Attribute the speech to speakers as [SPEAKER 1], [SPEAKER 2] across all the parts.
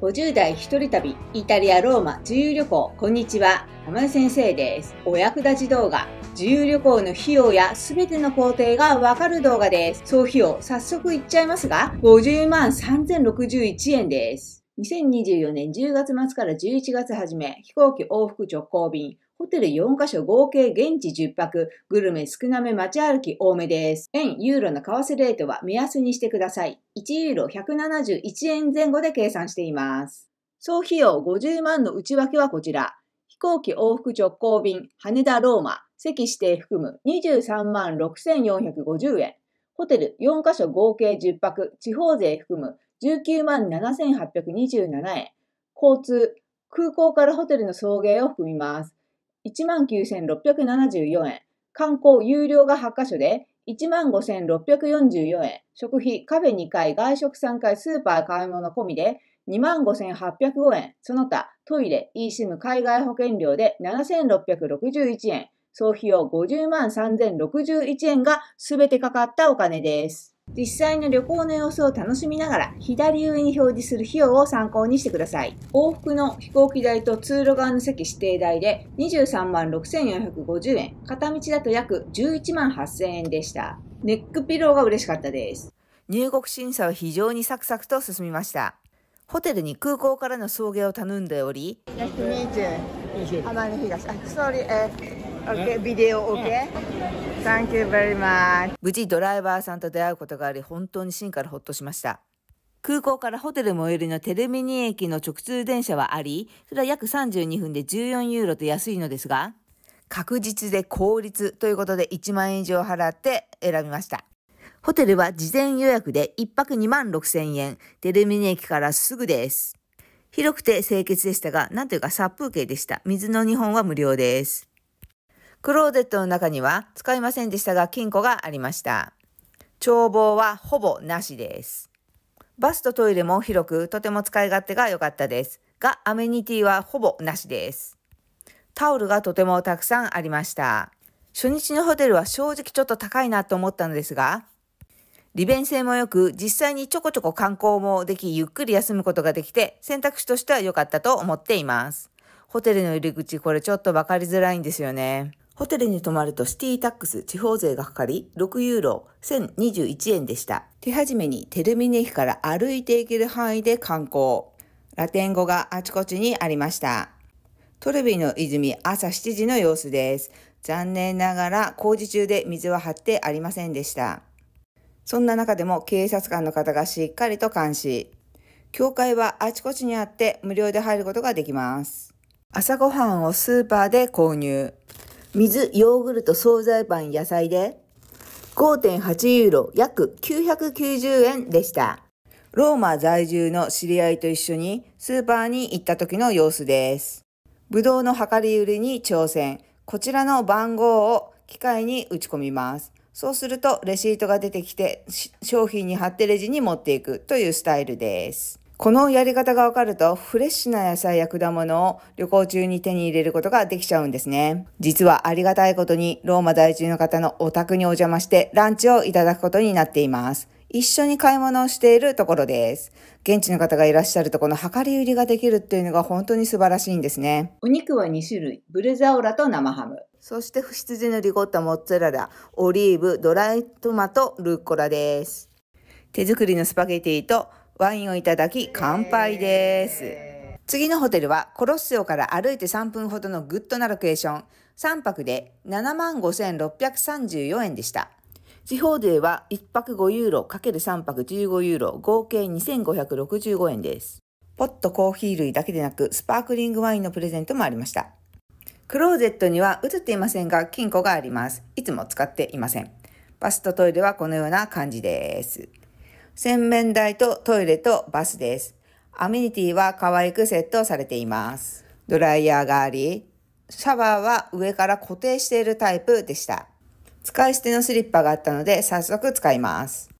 [SPEAKER 1] 50代一人旅、イタリア・ローマ自由旅行、こんにちは。浜田先生です。お役立ち動画、自由旅行の費用やすべての工程がわかる動画です。総費用、早速いっちゃいますが、50万3061円です。2024年10月末から11月初め、飛行機往復直行便、ホテル4カ所合計現地10泊、グルメ少なめ街歩き多めです。円、ユーロの為替レートは目安にしてください。1ユーロ171円前後で計算しています。総費用50万の内訳はこちら。飛行機往復直行便、羽田ローマ、席指定含む23万6450円。ホテル4カ所合計10泊、地方税含む19万7827円。交通、空港からホテルの送迎を含みます。19,674円。観光有料が8カ所で15,644円。食費、カフェ2回、外食3回、スーパー買い物込みで25,805円。その他、トイレ、eSIM 海外保険料で7,661円。総費用50万3061円が全てかかったお金です。実際の旅行の様子を楽しみながら、左上に表示する費用を参考にしてください。往復の飛行機代と通路側の席指定代で23万6450円、片道だと約11万8000円でした。ネックピローが嬉しかったです。
[SPEAKER 2] 入国審査は非常にサクサクと進みました。ホテルに空港からの送迎を頼んでおり。Sorry, Okay, video okay? Thank you very much. 無事ドライバーさんと出会うことがあり、本当に心からほっとしました。空港からホテル最寄りのテルミニ駅の直通電車はあり、それは約32分で14ユーロと安いのですが、確実で効率ということで1万円以上払って選びました。ホテルは事前予約で1泊2万6千円、テルミニ駅からすぐです。広くて清潔でしたが、なんというか殺風景でした。水の日本は無料です。クローゼットの中には使いませんでしたが金庫がありました。眺望はほぼなしです。バスとトイレも広くとても使い勝手が良かったです。が、アメニティはほぼなしです。タオルがとてもたくさんありました。初日のホテルは正直ちょっと高いなと思ったのですが、利便性も良く、実際にちょこちょこ観光もでき、ゆっくり休むことができて、選択肢としては良かったと思っています。ホテルの入り口、これちょっとわかりづらいんですよね。ホテルに泊まるとシティタックス地方税がかかり、6ユーロ1021円でした。手始めにテルミネ駅から歩いて行ける範囲で観光。ラテン語があちこちにありました。トレビの泉朝7時の様子です。残念ながら工事中で水は張ってありませんでした。そんな中でも警察官の方がしっかりと監視。教会はあちこちにあって無料で入ることができます。朝ごはんをスーパーで購入。水、ヨーグルト、惣菜パン、野菜で5.8ユーロ、約990円でした。ローマ在住の知り合いと一緒にスーパーに行った時の様子です。ぶどうの量り売りに挑戦。こちらの番号を機械に打ち込みます。そうするとレシートが出てきて商品に貼ってレジに持っていくというスタイルです。このやり方がわかると、フレッシュな野菜や果物を旅行中に手に入れることができちゃうんですね。実はありがたいことに、ローマ在住の方のお宅にお邪魔してランチをいただくことになっています。一緒に買い物をしているところです。現地の方がいらっしゃるとこの量り売りができるっていうのが本当に素晴らしいんですね。
[SPEAKER 1] お肉は2種類、ブレザオラと生ハム。
[SPEAKER 2] そして羊のリコッタ、モッツァレラ、オリーブ、ドライトマト、ルッコラです。手作りのスパゲティとワインをいただき乾杯です。次のホテルはコロッセオから歩いて3分ほどのグッドなロケーション。3泊で75,634円でした。地方税は1泊5ユーロ ×3 泊15ユーロ合計2565円です。ポットコーヒー類だけでなくスパークリングワインのプレゼントもありました。クローゼットには映っていませんが金庫があります。いつも使っていません。バスとトイレはこのような感じです。洗面台とトイレとバスです。アメニティは可愛くセットされています。ドライヤーがあり、シャワーは上から固定しているタイプでした。使い捨てのスリッパがあったので早速使います。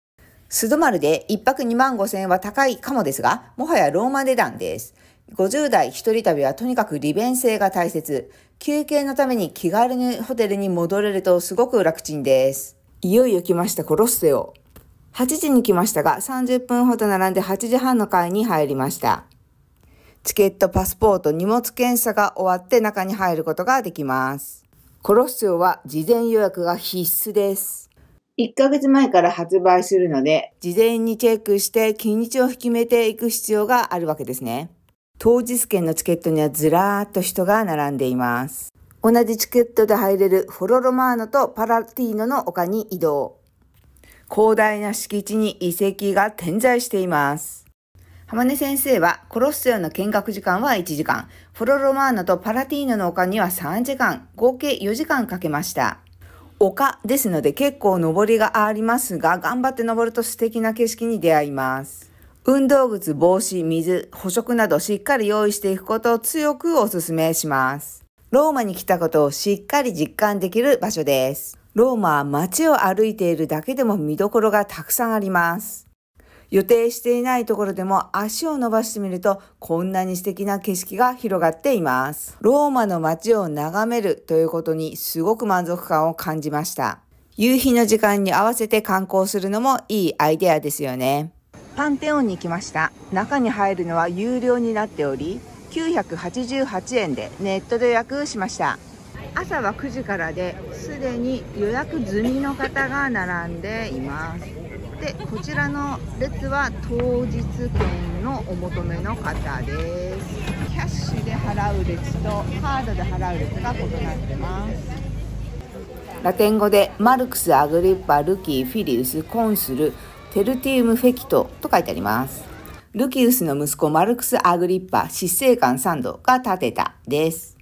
[SPEAKER 2] スドマルで1泊2万5千円は高いかもですが、もはやローマ値段です。50代一人旅はとにかく利便性が大切。休憩のために気軽にホテルに戻れるとすごく楽ちんです。いよいよ来ましたコロッセオ。8時に来ましたが、30分ほど並んで8時半の会に入りました。チケット、パスポート、荷物検査が終わって中に入ることができます。コロッセオは事前予約が必須です。
[SPEAKER 1] 1ヶ月前から発売するので、
[SPEAKER 2] 事前にチェックして日にちを決めていく必要があるわけですね。当日券のチケットにはずらーっと人が並んでいます。同じチケットで入れるフォロロマーノとパラティーノの丘に移動。広大な敷地に遺跡が点在しています。浜根先生はコロッセオの見学時間は1時間、フロロマーノとパラティーノの丘には3時間、合計4時間かけました。丘ですので結構登りがありますが、頑張って登ると素敵な景色に出会います。運動靴、帽子、水、捕食などしっかり用意していくことを強くお勧めします。ローマに来たことをしっかり実感できる場所です。ローマは街を歩いているだけでも見どころがたくさんあります。予定していないところでも足を伸ばしてみるとこんなに素敵な景色が広がっています。ローマの街を眺めるということにすごく満足感を感じました。夕日の時間に合わせて観光するのもいいアイデアですよね。パンテオンに来ました中に入るのは有料になっており988円でネットで予約しました朝は9時からですでに予約済みの方が並んでいますでこちらの列は当日券のお求めの方ですキャッシュで払う列とカードで払う列が異なってますラテン語でマルクス・アグリッパ・ルキー・フィリウス・コンスルテルティウム・フェキトと書いてあります。ルキウスの息子マルクス・アグリッパ、執政官サンドが建てたです。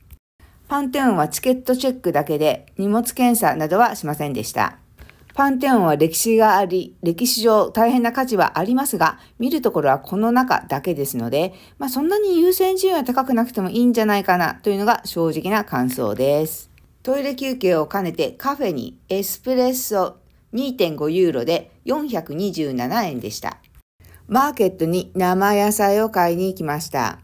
[SPEAKER 2] パンテオンはチケットチェックだけで荷物検査などはしませんでした。パンテオンは歴史があり、歴史上大変な価値はありますが、見るところはこの中だけですので、まあそんなに優先順位は高くなくてもいいんじゃないかなというのが正直な感想です。トイレ休憩を兼ねてカフェにエスプレッソ2.5ユーロで427円でした。マーケットに生野菜を買いに行きました。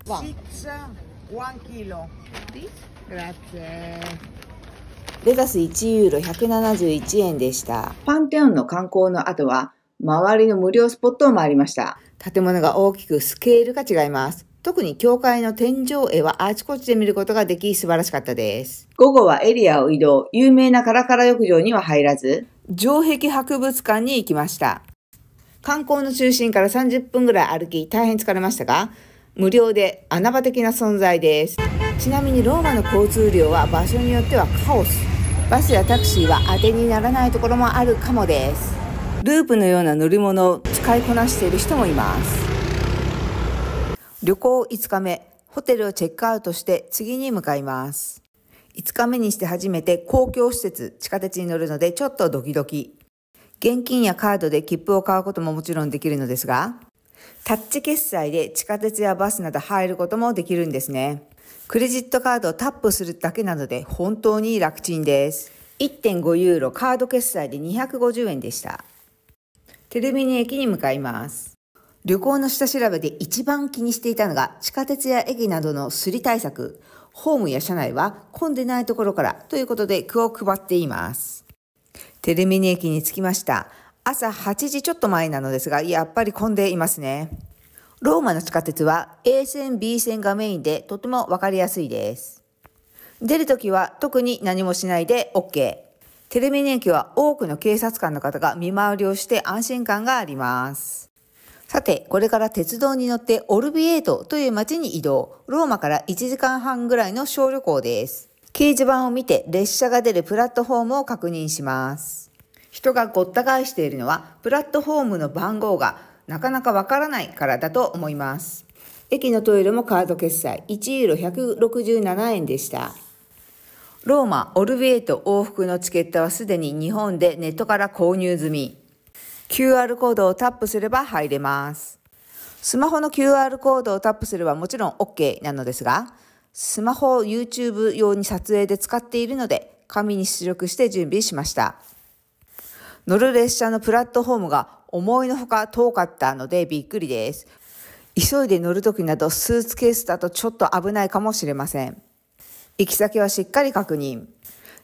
[SPEAKER 2] レタス1ユーロ171円でした。
[SPEAKER 1] パンテオンの観光の後は、周りの無料スポットを回りました。
[SPEAKER 2] 建物が大きくスケールが違います。特に教会の天井絵はあちこちで見ることができ素晴らしかったです。
[SPEAKER 1] 午後はエリアを移動、有名なカラカラ浴場には入らず、
[SPEAKER 2] 城壁博物館に行きました。観光の中心から30分ぐらい歩き大変疲れましたが、無料で穴場的な存在です。ちなみにローマの交通量は場所によってはカオス。バスやタクシーは当てにならないところもあるかもです。ループのような乗り物を使いこなしている人もいます。旅行5日目、ホテルをチェックアウトして次に向かいます。5日目にして初めて公共施設、地下鉄に乗るのでちょっとドキドキ。現金やカードで切符を買うことももちろんできるのですが、タッチ決済で地下鉄やバスなど入ることもできるんですね。クレジットカードをタップするだけなので本当に楽ちんです。1.5ユーロカード決済で250円でした。テルミニ駅に向かいます。旅行の下調べで一番気にしていたのが地下鉄や駅などのすり対策。ホームや車内は混んでないところからということで句を配っています。テルミニ駅に着きました。朝8時ちょっと前なのですが、やっぱり混んでいますね。ローマの地下鉄は A 線、B 線がメインでとてもわかりやすいです。出るときは特に何もしないで OK。テルミニ駅は多くの警察官の方が見回りをして安心感があります。さて、これから鉄道に乗ってオルビエートという街に移動。ローマから1時間半ぐらいの小旅行です。掲示板を見て列車が出るプラットフォームを確認します。人がごった返しているのは、プラットフォームの番号がなかなかわからないからだと思います。駅のトイレもカード決済、1ユーロ167円でした。ローマ、オルビエート往復のチケットはすでに日本でネットから購入済み。QR コードをタップすれば入れます。スマホの QR コードをタップすればもちろん OK なのですが、スマホを YouTube 用に撮影で使っているので、紙に出力して準備しました。乗る列車のプラットフォームが思いのほか遠かったのでびっくりです。急いで乗るときなどスーツケースだとちょっと危ないかもしれません。行き先はしっかり確認。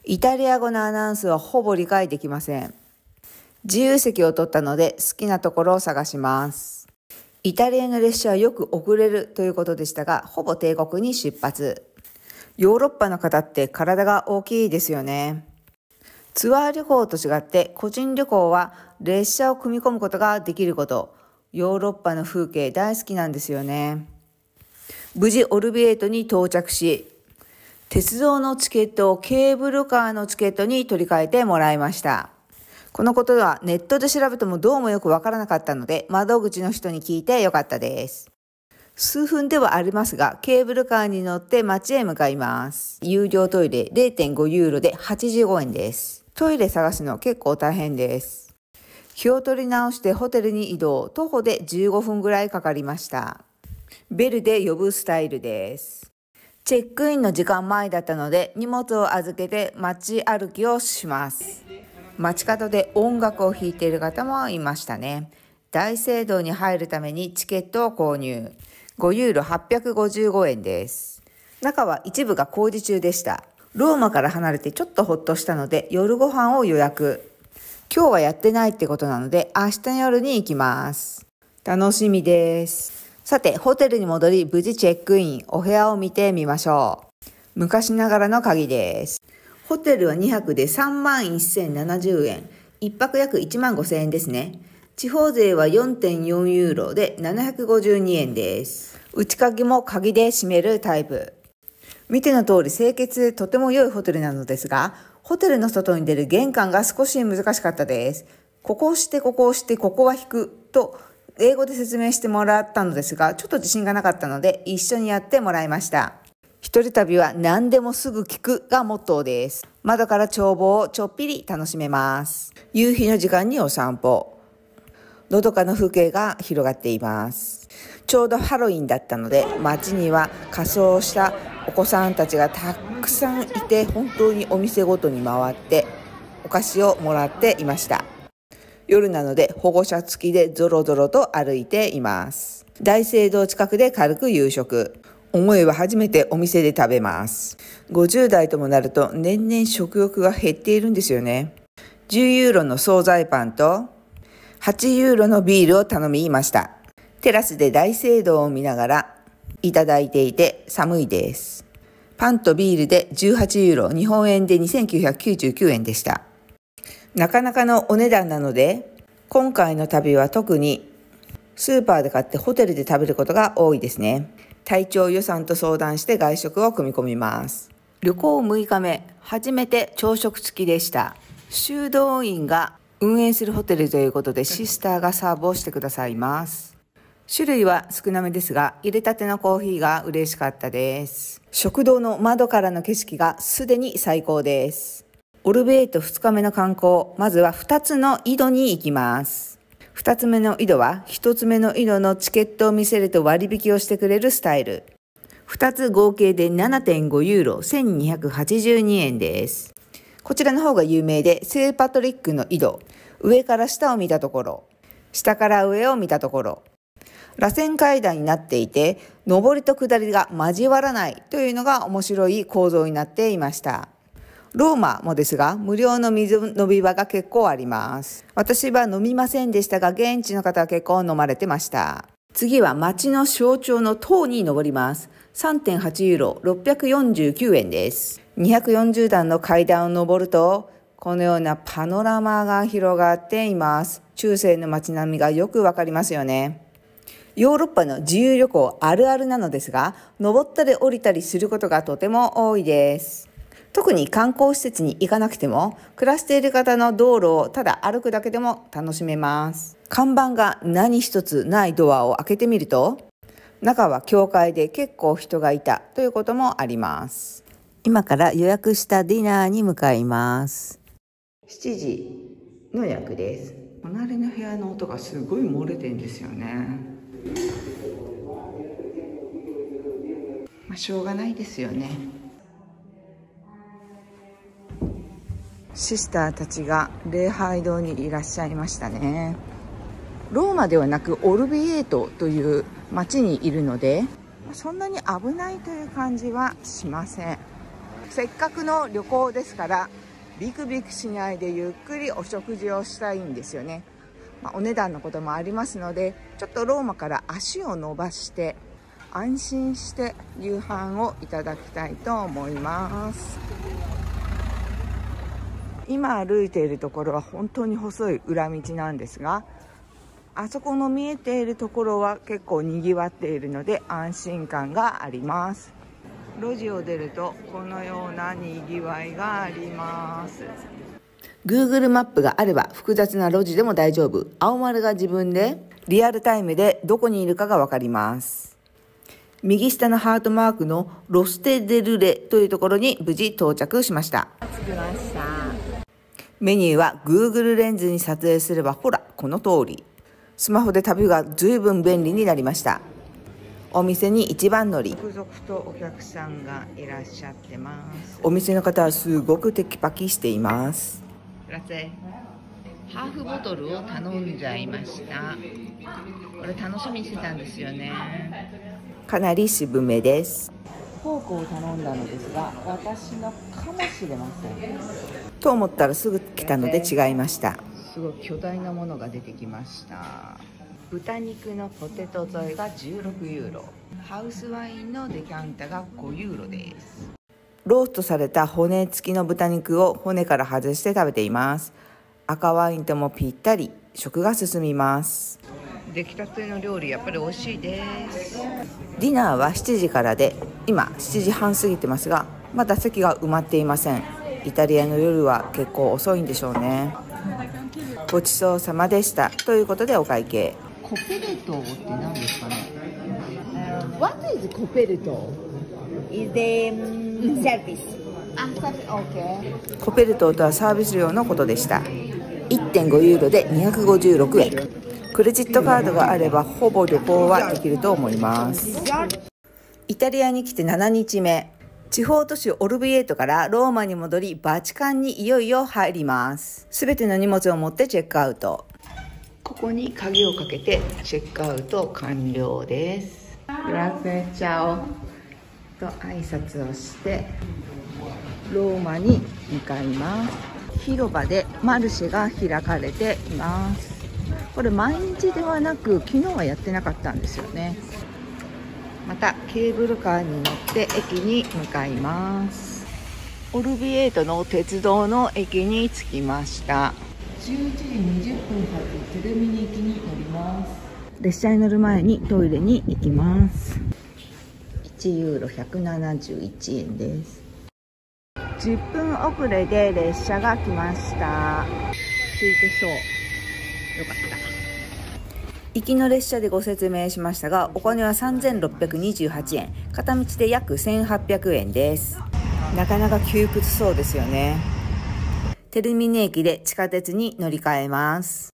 [SPEAKER 2] イタリア語のアナウンスはほぼ理解できません。自由席を取ったので好きなところを探します。イタリアの列車はよく遅れるということでしたが、ほぼ帝国に出発。ヨーロッパの方って体が大きいですよね。ツアー旅行と違って個人旅行は列車を組み込むことができること。ヨーロッパの風景大好きなんですよね。無事オルビエートに到着し、鉄道のチケットをケーブルカーのチケットに取り替えてもらいました。このことはネットで調べてもどうもよくわからなかったので、窓口の人に聞いてよかったです。数分ではありますが、ケーブルカーに乗って街へ向かいます。有料トイレ0.5ユーロで85円です。トイレ探すの結構大変です。気を取り直してホテルに移動、徒歩で15分ぐらいかかりました。ベルで呼ぶスタイルです。チェックインの時間前だったので荷物を預けて街歩きをします。街角で音楽を弾いている方もいましたね。大聖堂に入るためにチケットを購入。5ユーロ855円です。中は一部が工事中でした。ローマから離れてちょっとほっとしたので夜ご飯を予約。今日はやってないってことなので明日の夜に行きます。楽しみです。さて、ホテルに戻り無事チェックイン、お部屋を見てみましょう。昔ながらの鍵です。ホテルは2泊で3万1070円。1泊約1万5000円ですね。地方税は4.4ユーロで752円です。内鍵も鍵で閉めるタイプ。見ての通り清潔でとても良いホテルなのですが、ホテルの外に出る玄関が少し難しかったです。ここをして、ここをして、ここは引くと英語で説明してもらったのですが、ちょっと自信がなかったので一緒にやってもらいました。一人旅は何でもすぐ聞くがモットーです。窓から眺望をちょっぴり楽しめます。夕日の時間にお散歩。のどかな風景が広がっています。ちょうどハロウィンだったので、街には仮装したお子さんたちがたくさんいて、本当にお店ごとに回ってお菓子をもらっていました。夜なので保護者付きでゾロゾロと歩いています。大聖堂近くで軽く夕食。思えば初めてお店で食べます。50代ともなると年々食欲が減っているんですよね。10ユーロの惣菜パンと8ユーロのビールを頼みました。テラスで大聖堂を見ながらいただいていて寒いです。パンとビールで18ユーロ、日本円で2999円でした。なかなかのお値段なので、今回の旅は特にスーパーで買ってホテルで食べることが多いですね。体調予算と相談して外食を組み込みます。旅行6日目、初めて朝食付きでした。修道院が運営するホテルということでシスターがサーブをしてくださいます。種類は少なめですが、入れたてのコーヒーが嬉しかったです。食堂の窓からの景色がすでに最高です。オルベート2日目の観光、まずは2つの井戸に行きます。二つ目の井戸は、一つ目の井戸のチケットを見せると割引をしてくれるスタイル。二つ合計で7.5ユーロ、1282円です。こちらの方が有名で、聖パトリックの井戸。上から下を見たところ、下から上を見たところ、螺旋階段になっていて、上りと下りが交わらないというのが面白い構造になっていました。ローマもですが、無料の水飲み場が結構あります。私は飲みませんでしたが、現地の方は結構飲まれてました。次は街の象徴の塔に登ります。3.8ユーロ、649円です。240段の階段を登ると、このようなパノラマが広がっています。中世の街並みがよくわかりますよね。ヨーロッパの自由旅行あるあるなのですが、登ったり降りたりすることがとても多いです。特に観光施設に行かなくても、暮らしている方の道路をただ歩くだけでも楽しめます。看板が何一つないドアを開けてみると、中は教会で結構人がいたということもあります。今から予約したディナーに向かいます。7時の予約です。隣の部屋の音がすごい漏れてんですよね。まあ、しょうがないですよね。シスターたちが礼拝堂にいらっしゃいましたね。ローマではなくオルビエートという町にいるのでそんなに危ないという感じはしません。せっかくの旅行ですからビクビクしないでゆっくりお食事をしたいんですよね。まあ、お値段のこともありますのでちょっとローマから足を伸ばして安心して夕飯をいただきたいと思います。今歩いているところは本当に細い裏道なんですがあそこの見えているところは結構にぎわっているので安心感があります。路地を出るとこのようなにぎわいがあります。Google マップがあれば複雑な路地でも大丈夫。青丸が自分でリアルタイムでどこにいるかがわかります。右下のハートマークのロステデルレというところに無事到着しました。着きました。メニューは Google レンズに撮影すればほらこの通り。スマホで旅が随分便利になりました。お店に一番乗り。続々とお客さんがいらっしゃってます。お店の方はすごくテキパキしていますハーフボトルを頼んじゃいました。これ楽しみにしてたんですよね。かなり渋めです。フォークを頼んだのですが私のかもしれません。と思ったらすぐ来たので違いました。すごい巨大なものが出てきました。豚肉のポテト添えが16ユーロ。ハウスワインのデキャンタが5ユーロですローストされた骨付きの豚肉を骨から外して食べています。赤ワインともぴったり。食が進みます。出来たての料理やっぱり美味しいです。ディナーは7時からで今7時半過ぎてますがまだ席が埋まっていません。イタリアの夜は結構遅いんでしょうね。ごちそうさまでした。ということでお会計。コペルトって何ですかね？What is コペルト
[SPEAKER 1] Is the um,
[SPEAKER 2] サービス OK コペルトとはサービス料のことでした。1.5ユーロで256円。クレジットカードがあればほぼ旅行はできると思います。イタリアに来て7日目。地方都市オルビエートからローマに戻り、バチカンにいよいよ入ります。すべての荷物を持ってチェックアウト。ここに鍵をかけてチェックアウト完了です。グラフェチャオと挨拶をして、ローマに向かいます。広場でマルシェが開かれています。これ毎日ではなく、昨日はやってなかったんですよね。またケーブルカーに乗って駅に向かいますオルビエートの鉄道の駅に着きました11時20分発テルミニ駅に乗ります列車に乗る前にトイレに行きます1ユーロ171円です。10分遅れで列車が来ました。ついてそう。よかった。行きの列車でご説明しましたがお金は3628円。片道で約1800円です。なかなか窮屈そうですよね。テルミネ駅で地下鉄に乗り換えます。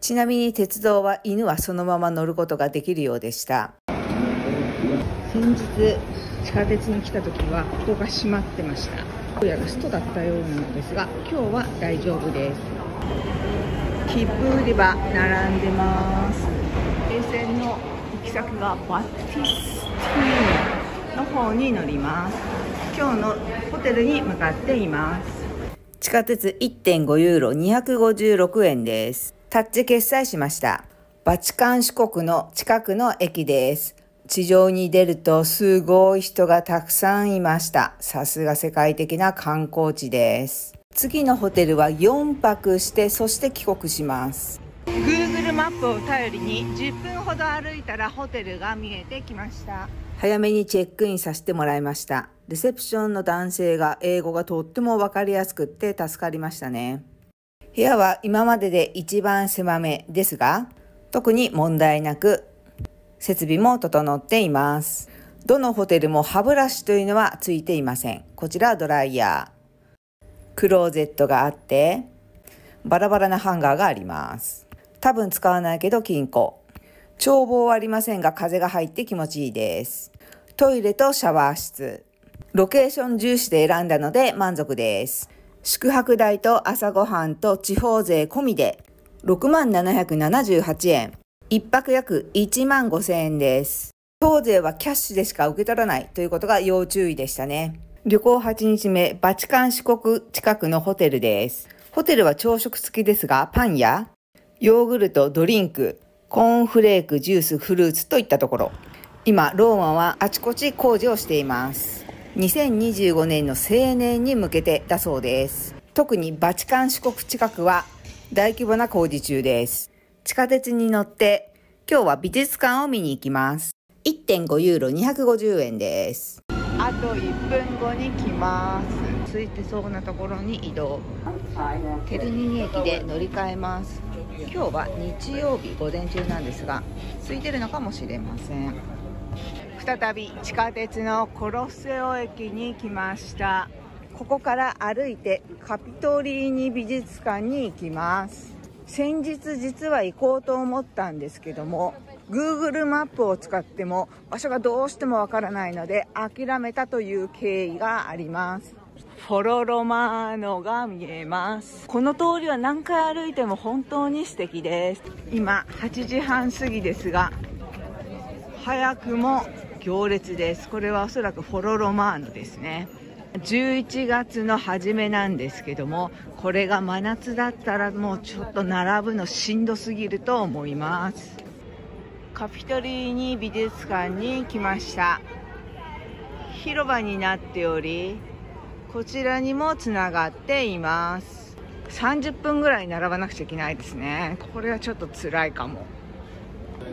[SPEAKER 2] ちなみに鉄道は犬はそのまま乗ることができるようでした。先日地下鉄に来た時はここが閉まってました。どうやらストだったようなのですが今日は大丈夫です。切符売り場並んでます。沿線の行き先がバティスティーノの方に乗ります。今日のホテルに向かっています。地下鉄1.5ユーロ256円です。タッチ決済しました。バチカン四国の近くの駅です地上に出るとすごい人がたくさんいました。さすが世界的な観光地です。次のホテルは4泊してそして帰国します。Google マップを頼りに10分ほど歩いたらホテルが見えてきました。早めにチェックインさせてもらいました。レセプションの男性が英語がとっても分かりやすくって助かりましたね。部屋は今までで一番狭めですが特に問題なく設備も整っていますどのホテルも歯ブラシというのはついていませんこちらドライヤークローゼットがあって、バラバラなハンガーがあります。多分使わないけど金庫。眺望はありませんが風が入って気持ちいいです。トイレとシャワー室。ロケーション重視で選んだので満足です。宿泊代と朝ごはんと地方税込みで6778円。一泊約1万5000円です。地方税はキャッシュでしか受け取らないということが要注意でしたね。旅行8日目、バチカン四国近くのホテルです。ホテルは朝食付きですが、パンやヨーグルト、ドリンク、コーンフレーク、ジュース、フルーツといったところ。今、ローマはあちこち工事をしています。2025年の青年に向けてだそうです。特にバチカン四国近くは大規模な工事中です。地下鉄に乗って今日は美術館を見に行きます。1.5ユーロ250円です。あと1分後に来ます。空いてそうなところに移動。テルニニ駅で乗り換えます。今日は日曜日午前中なんですが、空いてるのかもしれません。再び地下鉄のコロッセオ駅に来ました。ここから歩いてカピトリーニ美術館に行きます先日実は行こうと思ったんですけども Google マップを使っても場所がどうしてもわからないので諦めたという経緯があります。フォロロマーノが見えます。この通りは何回歩いても本当に素敵です。今8時半過ぎですが早くも行列です。これはおそらくフォロロマーノですね。11月の初めなんですけどもこれが真夏だったらもうちょっと並ぶのしんどすぎると思います。カピトリーニ美術館に来ました。広場になっておりこちらにもつながっています。30分ぐらい並ばなくちゃいけないですね。これはちょっと辛いかも。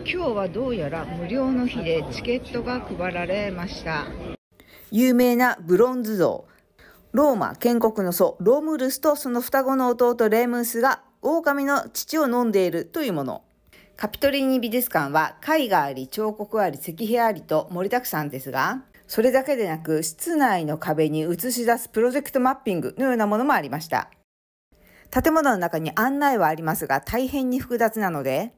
[SPEAKER 2] 今日はどうやら無料の日でチケットが配られました。有名なブロンズ像。ローマ建国の祖、ロムルスとその双子の弟レームスが狼の乳を飲んでいるというもの。カピトリーニ美術館は絵画あり、彫刻あり、石碑ありと盛りだくさんですが、それだけでなく室内の壁に映し出すプロジェクトマッピングのようなものもありました。建物の中に案内はありますが大変に複雑なので、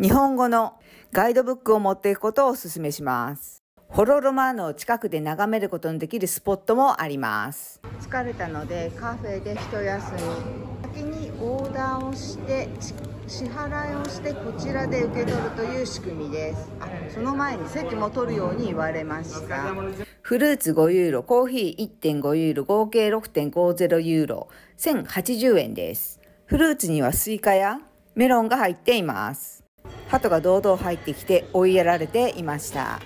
[SPEAKER 2] 日本語のガイドブックを持っていくことをお勧めします。ホロロマーノを近くで眺めることのできるスポットもあります。疲れたのでカフェで一休み。先にオーダーをして支払いをしてこちらで受け取るという仕組みです。あその前に席も取るように言われました。フルーツ5ユーロコーヒー1.5ユーロ合計6.50ユーロ1080円です。フルーツにはスイカやメロンが入っています。鳩が堂々入ってきて追いやられていました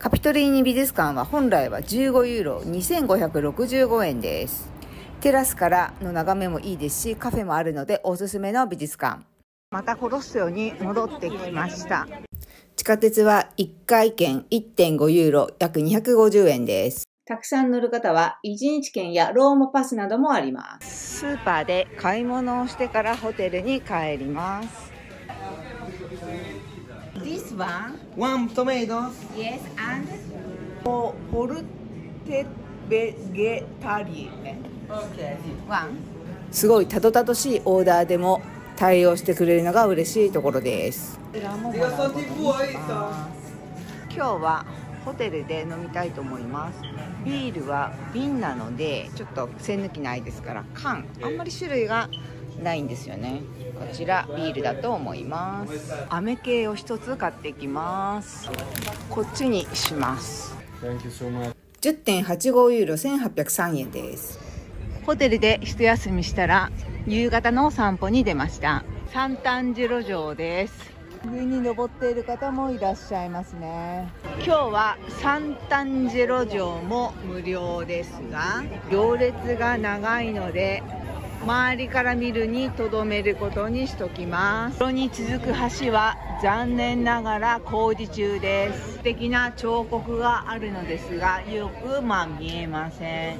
[SPEAKER 2] カピトリーニ美術館は本来は15ユーロ2565円です。テラスからの眺めもいいですし、カフェもあるのでおすすめの美術館。またコロッセオに戻ってきました。地下鉄は1回券1.5ユーロ約250円です。
[SPEAKER 1] たくさん乗る方は1日券やローマパスなどもあります。
[SPEAKER 2] スーパーで買い物をしてからホテルに帰ります。
[SPEAKER 1] This one?
[SPEAKER 3] One tomatoes.
[SPEAKER 1] Yes, and?
[SPEAKER 2] For forte vegetarian.
[SPEAKER 3] Okay.
[SPEAKER 2] One. すごいたどたどしいオーダーでも対応してくれるのが嬉しいところです。今日はホテルで飲みたいと思います。ビールは瓶なのでちょっと栓抜きないですから缶あんまり種類がないんですよね。こちらビールだと思います。飴系を一つ買ってきます。こっちにします。10.85ユーロ1803円です。ホテルで一休みしたら夕方の散歩に出ました。サンタンジェロ城です。上に登っている方もいらっしゃいますね。今日はサンタンジェロ城も無料ですが行列が長いので周りから見るにとどめることにしときます。そに続く橋は残念ながら工事中です。素敵な彫刻があるのですがよくまあ見えません。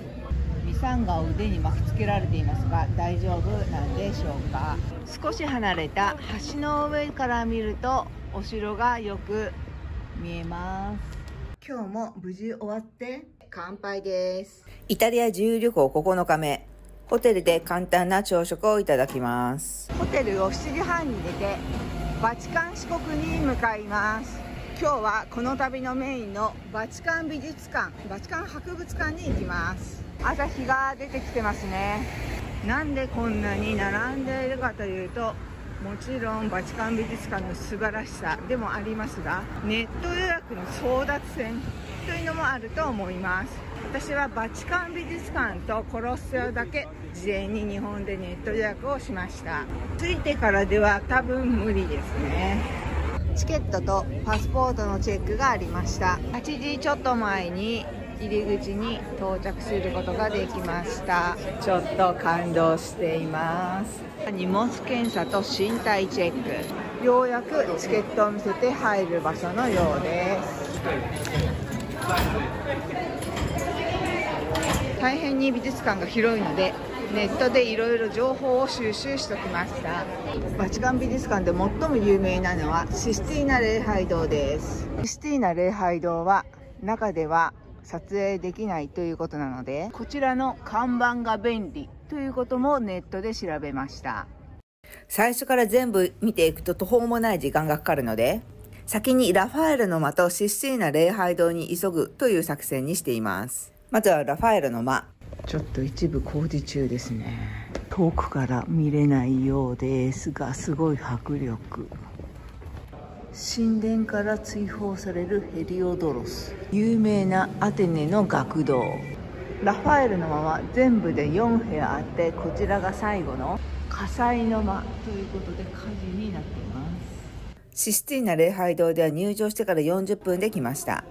[SPEAKER 2] ミサンガを腕に巻きつけられていますが大丈夫なんでしょうか。少し離れた橋の上から見るとお城がよく見えます。今日も無事終わって乾杯です。イタリア自由旅行9日目。ホテルで簡単な朝食をいただきます。ホテルを7時半に出てバチカン四国に向かいます。今日はこの旅のメインのバチカン美術館バチカン博物館に行きます。朝日が出てきてますね。なんでこんなに並んでいるかというともちろんバチカン美術館の素晴らしさでもありますがネット予約の争奪戦というのもあると思います私はバチカン美術館とコロッセオだけ事前に日本でネット予約をしました。着いてからでは多分無理ですね。チケットとパスポートのチェックがありました。8時ちょっと前に入り口に到着することができました。ちょっと感動しています。荷物検査と身体チェック。ようやくチケットを見せて入る場所のようです大変に美術館が広いのでネットでいろいろ情報を収集しておきました。バチカン美術館で最も有名なのはシスティーナ礼拝堂です。システィーナ礼拝堂は中では撮影できないということなのでこちらの看板が便利ということもネットで調べました。最初から全部見ていくと途方もない時間がかかるので先にラファエルの間とシスティーナ礼拝堂に急ぐという作戦にしています。まずはラファエルの間。ちょっと一部工事中ですね。遠くから見れないようですがすごい迫力。神殿から追放されるヘリオドロス。有名なアテネの学童。ラファエルの間は全部で4部屋あってこちらが最後の火災の間ということで火事になっています。システィーナ礼拝堂では入場してから40分で来ました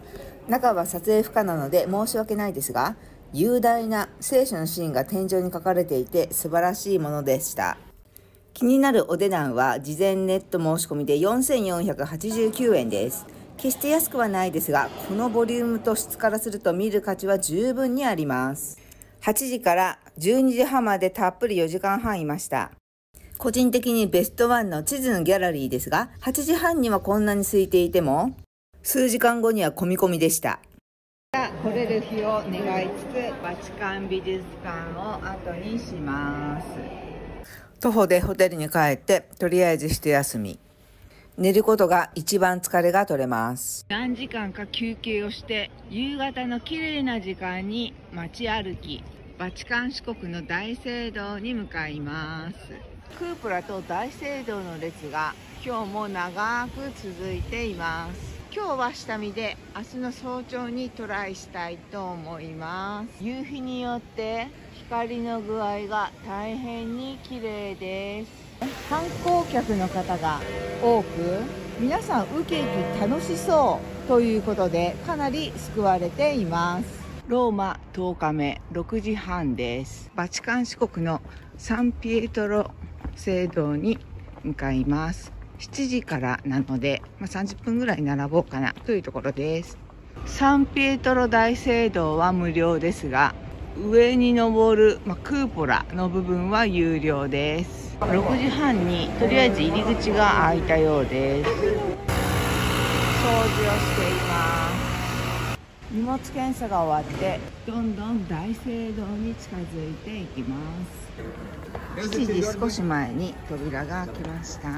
[SPEAKER 2] 中は撮影不可なので申し訳ないですが雄大な聖書のシーンが天井に書かれていて素晴らしいものでした気になるお値段は事前ネット申し込みで4489円です。決して安くはないですが、このボリュームと質からすると見る価値は十分にあります。8時から12時半までたっぷり4時間半いました。個人的にベストワンの地図のギャラリーですが、8時半にはこんなに空いていても、数時間後には込み込みでした。来れる日を願いつつ、バチカン美術館を後にします。徒歩でホテルに帰って、とりあえず一休み。寝ることが一番疲れが取れます。何時間か休憩をして、夕方の綺麗な時間に街歩き、バチカン四国の大聖堂に向かいます。クープラと大聖堂の列が今日も長く続いています。今日は下見で明日の早朝にトライしたいと思います。夕日によって光の具合が大変に綺麗です。観光客の方が多く皆さんウキウキ楽しそうということでかなり救われています。ローマ10日目6時半です。バチカン四国のサンピエトロ聖堂に向かいます。7時からなので、まあ、30分ぐらい並ぼうかなというところです。サンピエトロ大聖堂は無料ですが上に登る、まあ、クーポラの部分は有料です。6時半にとりあえず入り口が開いたようです。掃除をしています。荷物検査が終わってどんどん大聖堂に近づいていきます。7時少し前に扉が開きました。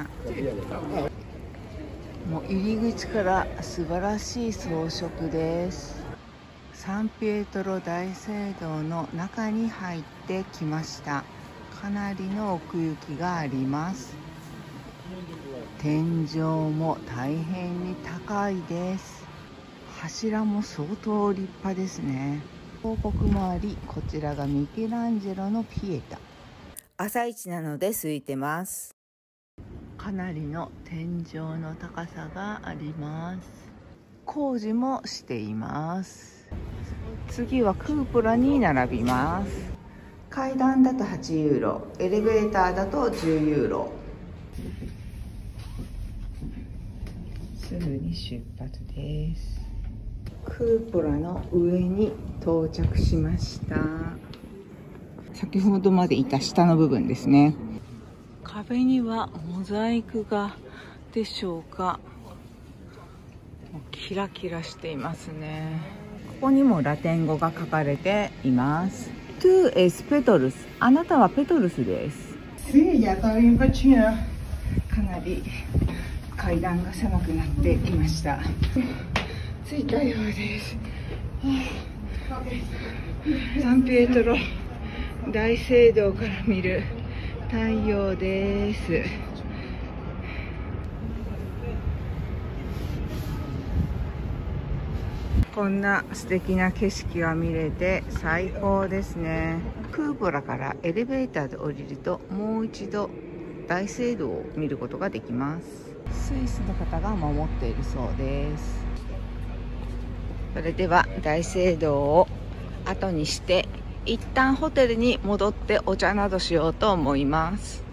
[SPEAKER 2] もう入り口から素晴らしい装飾です。サンピエトロ大聖堂の中に入ってきました。かなりの奥行きがあります。天井も大変に高いです。柱も相当立派ですね。広告もありこちらがミケランジェロのピエタ。朝一なので空いてます。かなりの天井の高さがあります。工事もしています。次はクープラに並びます。階段だと8ユーロエレベーターだと10ユーロ。すぐに出発です。クープラの上に到着しました先ほどまでいた下の部分ですね。壁にはモザイク画でしょうか。キラキラしていますね。ここにもラテン語が書かれています。トゥエスペトルス。あなたはペトルスです。かなり階段が狭くなってきました。着いたようです。サンピエトロ大聖堂から見る太陽です。こんな素敵な景色が見れて最高ですね。クーポラからエレベーターで降りるともう一度大聖堂を見ることができます。スイスの方が守っているそうです。それでは大聖堂を後にして一旦ホテルに戻ってお茶などしようと思います。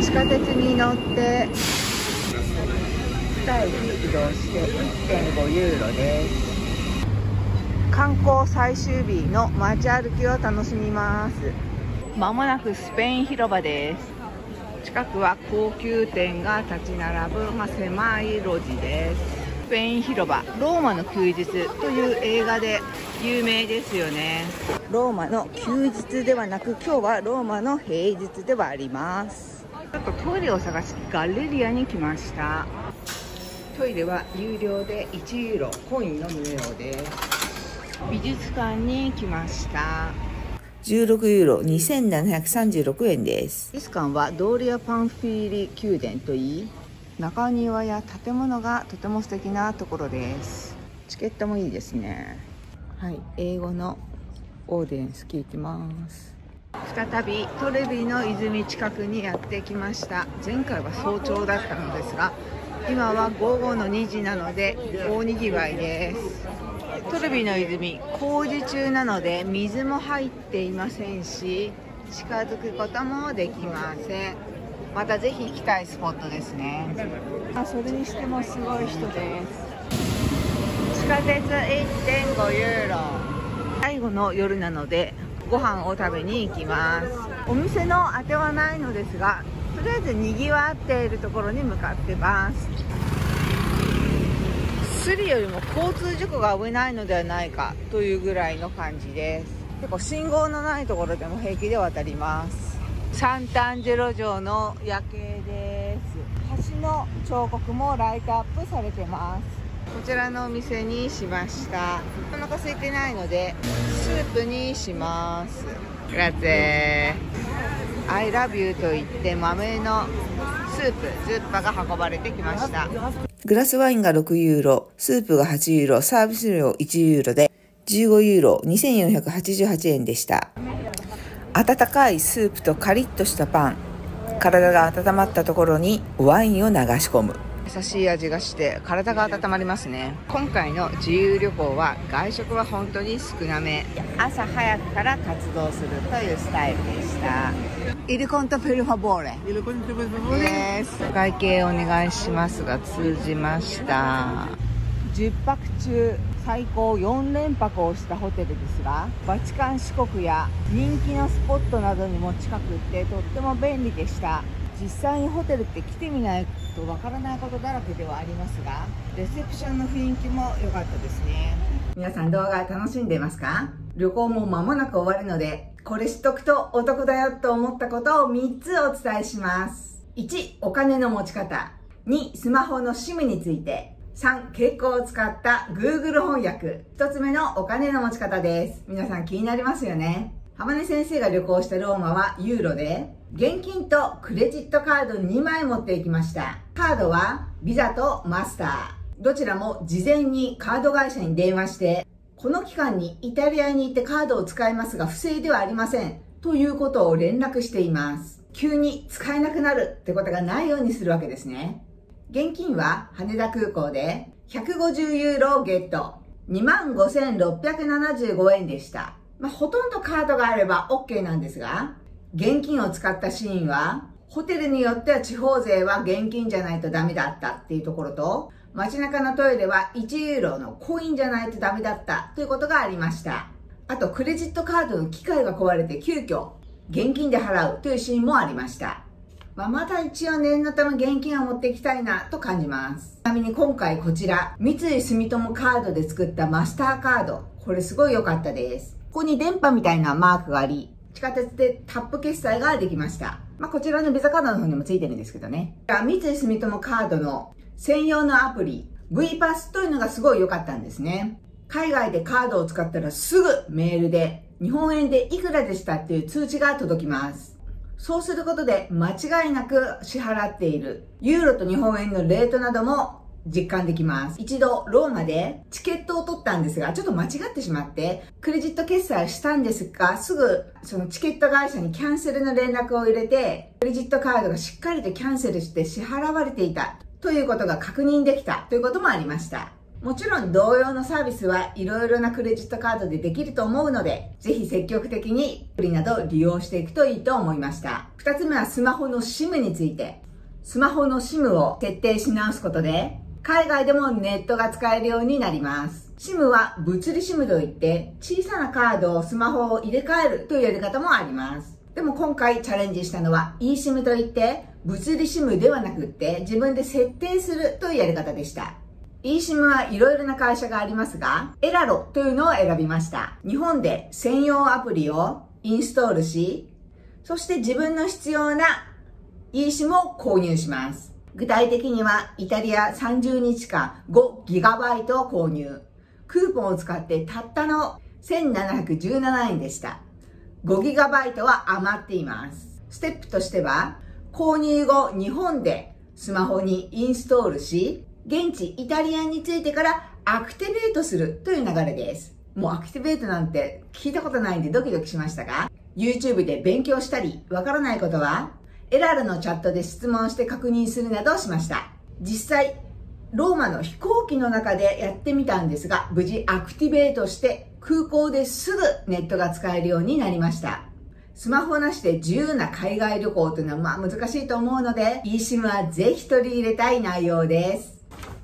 [SPEAKER 2] 地下鉄に乗って2駅移動して1.5ユーロです。観光最終日の街歩きを楽しみます。まもなくスペイン広場です。近くは高級店が立ち並ぶ、まあ、狭い路地です。スペイン広場ローマの休日という映画で有名ですよねローマの休日ではなく今日はローマの平日ではあります。ちょっとトイレを探しガレリアに来ました。トイレは有料で1ユーロコインの無料です。美術館に来ました。
[SPEAKER 4] 16ユーロ2736円です。
[SPEAKER 2] 美術館はドーリア・パンフィーリ宮殿といい中庭や建物がとても素敵なところです。チケットもいいですね。はい英語のオーディエンス聞いてます。再びトレビの泉近くにやってきました。前回は早朝だったのですが今は午後の2時なので大にぎわいです。トルビの泉工事中なので水も入っていませんし近づくこともできません。またぜひ行きたいスポットですね。あそれにしてもすごい人です。地下鉄1.5ユーロ最後の夜なのでご飯を食べに行きます。お店の当てはないのですがとりあえずにぎわっているところに向かってます。スリよりも交通事故が危ないのではないかというぐらいの感じです。結構信号のないところでも平気で渡ります。サンタンジェロ城の夜景です。橋の彫刻もライトアップされてます。こちらのお店にしました。お腹空いてないのでスープにします。グラゼ I love you と言って豆のスープズッパが運ばれてきました。
[SPEAKER 4] グラスワインが6ユーロ、スープが8ユーロ、サービス料1ユーロで15ユーロ2488円でした。温かいスープとカリッとしたパン、体が温まったところにワインを流し込む。
[SPEAKER 2] 優しい味がして体が温まりますね。今回の自由旅行は外食は本当に少なめ。朝早くから活動するというスタイルでした。イルコントペルファボーレ。です会計お願いしますが通じました。10泊中最高4連泊をしたホテルですがバチカン四国や人気のスポットなどにも近くってとっても便利でした。実際にホテルって来てみないとわからないことだらけではありますがレセプションの雰囲気も良かったですね皆さん動画楽しんでますか？旅行も間もなく終わるのでこれ知っとくとお得だよと思ったことを3つお伝えします1お金の持ち方2スマホの SIM について3、傾向を使った Google 翻訳。1つ目のお金の持ち方です。皆さん気になりますよね。浜根先生が旅行したローマはユーロで、現金とクレジットカード2枚持っていきました。カードはビザとマスター。どちらも事前にカード会社に電話して、この期間にイタリアに行ってカードを使いますが不正ではありません。ということを連絡しています。急に使えなくなるってことがないようにするわけですね。現金は羽田空港で150ユーロをゲット。25,675円でした。まあ、ほとんどカードがあれば OK なんですが、現金を使ったシーンは、ホテルによっては地方税は現金じゃないとダメだったっていうところと、街中のトイレは1ユーロのコインじゃないとダメだったということがありました。あと、クレジットカードの機械が壊れて急遽、現金で払うというシーンもありました。まあ、また一応念のため現金を持っていきたいなと感じます。ちなみに今回こちら、三井住友カードで作ったマスターカード。これすごい良かったです。ここに電波みたいなマークがあり、地下鉄でタップ決済ができました。まあ、こちらのビザカードの方にもついてるんですけどね。三井住友カードの専用のアプリ、V パスというのがすごい良かったんですね。海外でカードを使ったらすぐメールで日本円でいくらでしたっていう通知が届きます。そうすることで間違いなく支払っているユーロと日本円のレートなども
[SPEAKER 1] 実感できます。一度ローマでチケットを取ったんですが、ちょっと間違ってしまって、クレジット決済したんですが、すぐそのチケット会社にキャンセルの連絡を入れて、クレジットカードがしっかりとキャンセルして支払われていたということが確認できたということもありました。もちろん同様のサービスはいろいろなクレジットカードでできると思うので、ぜひ積極的にアプリなど利用していくといいと思いました。二つ目はスマホの SIM について。スマホの SIM を設定し直すことで、海外でもネットが使えるようになります。SIM は物理 SIM といって小さなカードをスマホを入れ替えるというやり方もあります。でも今回チャレンジしたのは eSIM といって物理 SIM ではなくって自分で設定するというやり方でした。eSIM はいろいろな会社がありますが、エラロというのを選びました。日本で専用アプリをインストールし、そして自分の必要な eSIM を購入します。具体的にはイタリア30日間 5GB を購入。クーポンを使ってたったの1717円でした。5GB は余っています。ステップとしては、購入後日本でスマホにインストールし、現地イタリアについてからアクティベートするという流れです。もうアクティベートなんて聞いたことないんでドキドキしましたが、YouTube で勉強したり、わからないことは、エラルのチャットで質問して確認するなどしました。実際、ローマの飛行機の中でやってみたんですが、無事アクティベートして空港ですぐネットが使えるようになりました。スマホなしで自由な海外旅行というのはまあ難しいと思うので、eSIM はぜひ取り入れたい内容です。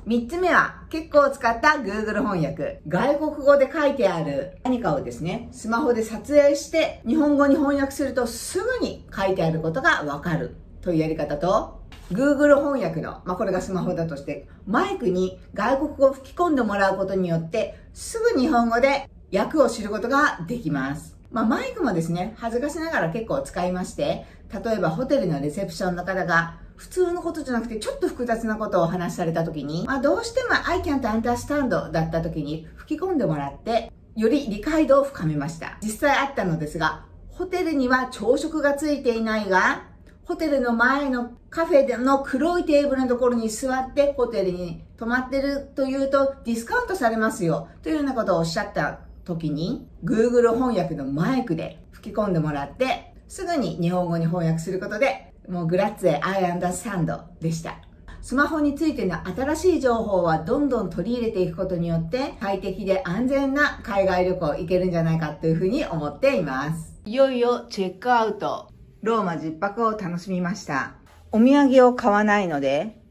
[SPEAKER 1] 三つ目は、結構使った Google 翻訳。外国語で書いてある何かをですね、スマホで撮影して日本語に翻訳するとすぐに書いてあることがわかるというやり方と、Google 翻訳の、まあ、これがスマホだとして、マイクに外国語を吹き込んでもらうことによって、すぐ日本語で訳を知ることができます。まあ、マイクもですね、恥ずかしながら結構使いまして、例えばホテルのレセプションの方が普通のことじゃなくてちょっと複雑なことをお話しされた時に、まあ、どうしても I can't understand だった時に吹き込んでもらって、より理解度を深めました。実際あったのですが、ホテルには朝食がついていないが、ホテルの前のカフェでの黒いテーブルのところに座ってホテルに泊まってるというとディスカウントされますよというようなことをおっしゃった時に Google 翻訳のマイクで吹き込んでもらってすぐに日本語に翻訳することでもうグラッツェ I understand でした。スマホについての新しい情報はどんどん取り入れていくことによって快適で安全な海外旅行行けるんじゃないかというふうに思っています。いよいよチェックアウト。ローマ10泊を楽しみました。お土産を買わないので、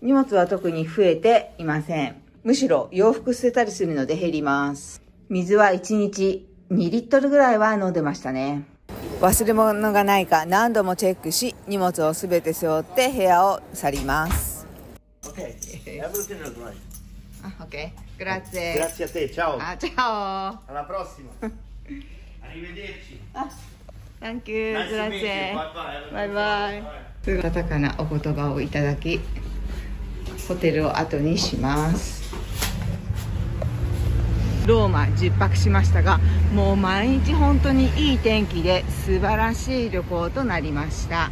[SPEAKER 1] 荷物は特に増えていません。むしろ洋服捨てたりするので減ります。水は1日2リットルぐらいは飲んでましたね。忘れ物がないか何度もチェックし荷物を全て背負って部屋を去ります。という。豊かなお言葉をいただきホテルを後にします。ローマ10泊しましたがもう毎日本当にいい天気で素晴らしい旅行となりました。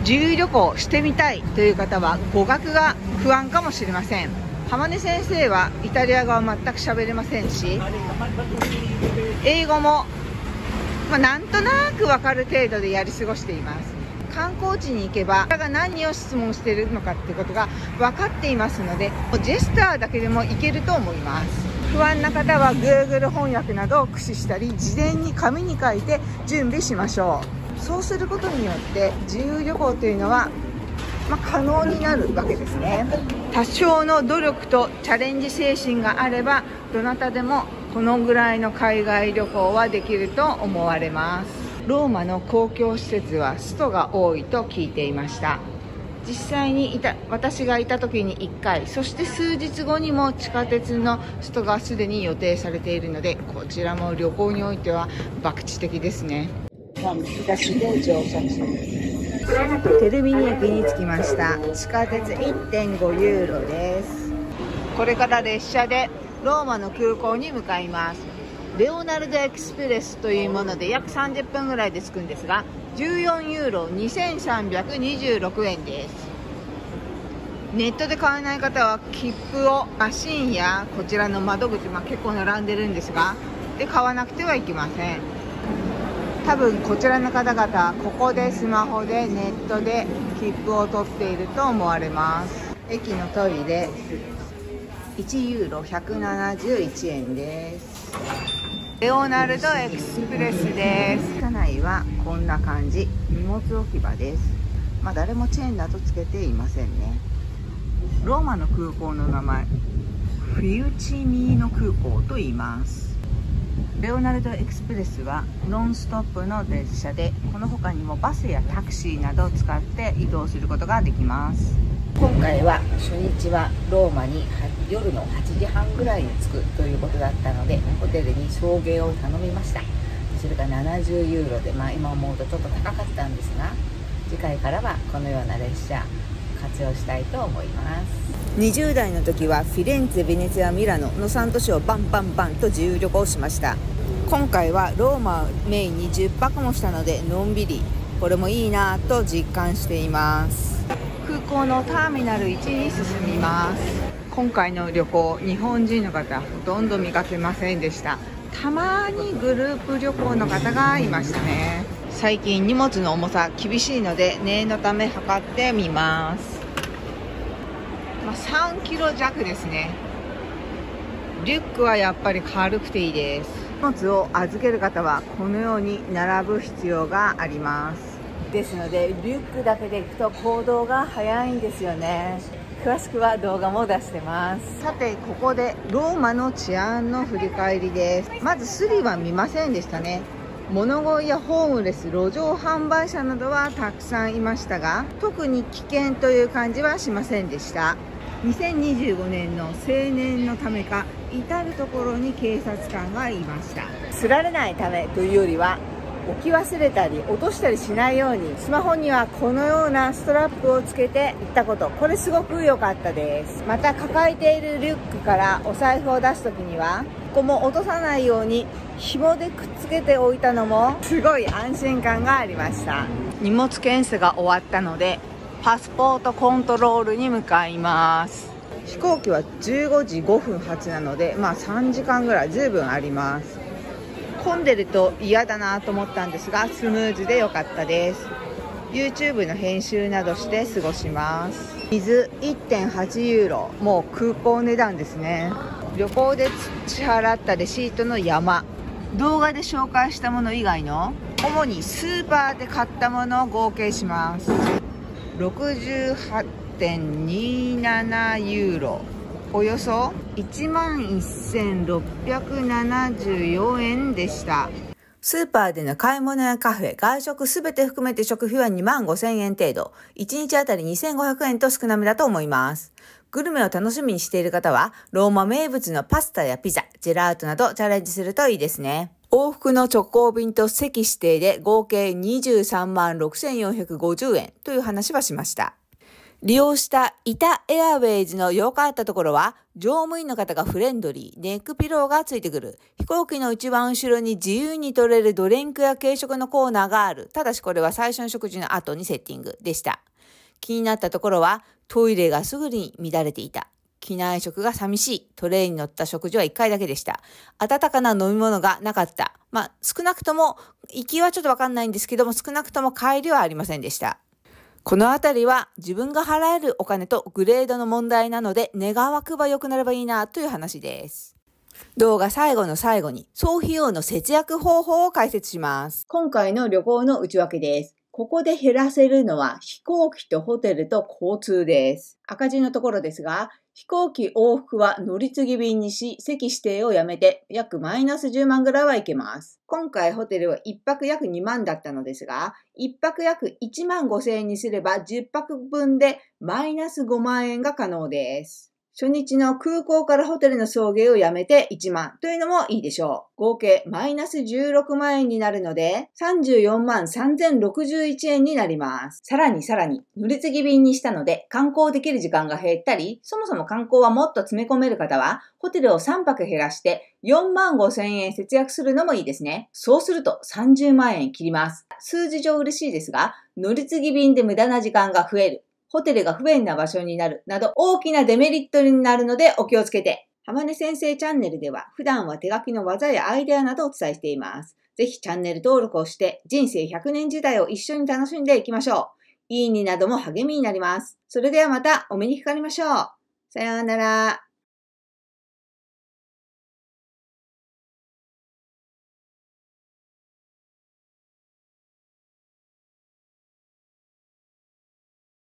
[SPEAKER 1] 自由旅行してみたいという方は語学が不安かもしれません。浜根先生はイタリア語は全く喋れませんし英語も、まあ、なんとなく分かる程度でやり過ごしています。観光地に行けば彼が何を質問しているのかってことが分かっていますのでジェスターだけでもいけると思います。不安な方は Google 翻訳などを駆使したり事前に紙に書いて準備しましょう。そうすることによって自由旅行というのは、まあ、可能になるわけですね。多少の努力とチャレンジ精神があればどなたでもこのぐらいの海外旅行はできると思われます。ローマの公共施設はストが多いと聞いていました。実際にいた私がいた時に1回そして数日後にも地下鉄のストがすでに予定されているのでこちらも旅行においては博打的ですね。テルミニ駅に着きました。地下鉄1.5ユーロです。これから列車でローマの空港に向かいます。レオナルドエクスプレスというもので約30分ぐらいで着くんですが14ユーロ2326円です。
[SPEAKER 2] ネットで買えない方は切符をマシンやこちらの窓口、まあ、結構並んでるんですがで買わなくてはいけません。多分こちらの方々ここでスマホでネットで切符を取っていると思われます。駅のトイレ1ユーロ171円です。レオナルドエクスプレスです。車内はこんな感じ。荷物置き場です。まあ誰もチェーンなどつけていませんね。ローマの空港の名前。フィウチミーノ空港と言います。レオナルドエクスプレスはノンストップの列車でこの他にもバスやタクシーなどを使って移動することができます。今回は初日はローマに夜の8時半ぐらいに着くということだったのでホテルに送迎を頼みました。それが70ユーロで、まあ、今思うとちょっと高かったんですが次回からはこのような列車活用したいと思います。20代の時はフィレンツェベネツィアミラノの3都市をバンバンバンと自由旅行しました。今回はローマメインに10泊もしたのでのんびり。これもいいなと実感しています。空港のターミナル1に進みます。今回の旅行日本人の方ほとんど見かけませんでした。たまにグループ旅行の方がいましたね。最近荷物の重さ厳しいので念のため測ってみます、まあ、3キロ弱ですね。リュックはやっぱり軽くていいです。荷物を預ける方はこのように並ぶ必要があります。ですのでリュックだけで行くと行動が早いんですよね。詳しくは動画も出してます。さてここでローマの治安の振り返りです。まずスリは見ませんでしたね。物乞いやホームレス路上販売者などはたくさんいましたが特に危険という感じはしませんでした。2025年の青年のためか至る所に警察官がいました。すられないためというよりは置き忘れたり落としたりしないようにスマホにはこのようなストラップをつけていったこと。これすごく良かったです。また抱えているリュックからお財布を出す時にはここも落とさないように紐でくっつけておいたのもすごい安心感がありました。荷物検査が終わったのでパスポートコントロールに向かいます。飛行機は15時5分発なのでまあ3時間ぐらいずいぶんあります。混んでると嫌だなと思ったんですがスムーズで良かったです。YouTube の編集などして過ごします。水1.8ユーロもう空港値段ですね。旅行で支払ったレシートの山。動画で紹介したもの以外の主にスーパーで買ったものを合計します。68.27ユーロ。およそ1万1674円でした。スーパーでの買い物やカフェ、外食すべて含めて食費は2万5千円程度。1日あたり2500円と少なめだと思います。グルメを楽しみにしている方は、ローマ名物のパスタやピザ、ジェラートなどチャレンジするといいですね。往復の直行便と席指定で合計23万6450円という話はしました。利用したイタエアウェイズの良かったところは、乗務員の方がフレンドリー、ネックピローがついてくる。飛行機の一番後ろに自由に取れるドリンクや軽食のコーナーがある。ただしこれは最初の食事の後にセッティングでした。気になったところは、トイレがすぐに乱れていた。機内食が寂しい。トレイに乗った食事は1回だけでした。温かな飲み物がなかった。まあ、少なくとも、行きはちょっとわかんないんですけども、少なくとも帰りはありませんでした。このあたりは自分が払えるお金とグレードの問題なので願わくば良くなればいいなという話です。動画最後の最後に総費用の節約方法を解説します。
[SPEAKER 1] 今回の旅行の内訳です。ここで減らせるのは飛行機とホテルと交通です。赤字のところですが、飛行機往復は乗り継ぎ便にし、席指定をやめて約マイナス10万ぐらいはいけます。今回ホテルは1泊約2万だったのですが、1泊約1万5千円にすれば10泊分でマイナス5万円が可能です。初日の空港からホテルの送迎をやめて1万というのもいいでしょう。合計マイナス16万円になるので34万3061円になります。さらにさらに乗り継ぎ便にしたので観光できる時間が減ったり、そもそも観光はもっと詰め込める方はホテルを3泊減らして4万5千円節約するのもいいですね。そうすると30万円切ります。数字上嬉しいですが、乗り継ぎ便で無駄な時間が増える。ホテルが不便な場所になるなど大きなデメリットになるのでお気をつけて。浜根先生チャンネルでは普段は手書きの技やアイデアなどをお伝えしています。ぜひチャンネル登録をして人生100年時代を一緒に楽しんでいきましょう。いいになども励みになります。それではまたお目にかかりましょう。さようなら。